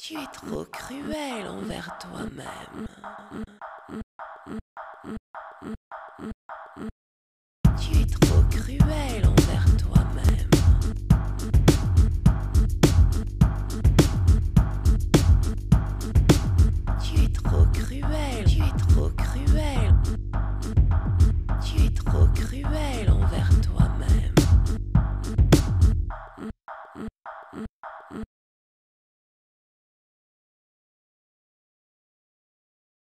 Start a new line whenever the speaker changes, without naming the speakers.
Tu es trop cruel envers toi-même. Tu es trop cruel envers toi-même. Tu es trop cruel, tu es trop cruel. Tu es trop cruel.